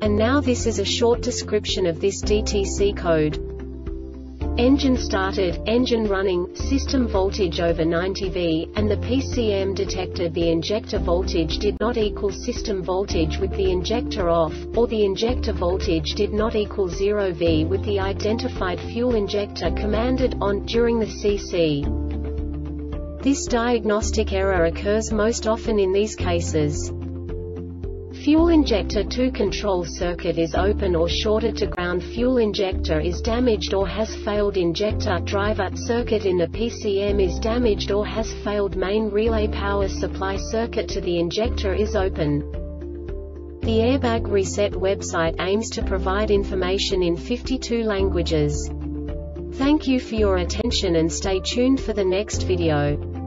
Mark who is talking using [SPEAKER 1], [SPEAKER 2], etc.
[SPEAKER 1] And now this is a short description of this DTC code. Engine started, engine running, system voltage over 90 V, and the PCM detected the injector voltage did not equal system voltage with the injector off, or the injector voltage did not equal 0 V with the identified fuel injector commanded on during the CC. This diagnostic error occurs most often in these cases. Fuel injector 2 control circuit is open or shorted to ground fuel injector is damaged or has failed injector driver circuit in the PCM is damaged or has failed main relay power supply circuit to the injector is open. The Airbag Reset website aims to provide information in 52 languages. Thank you for your attention and stay tuned for the next video.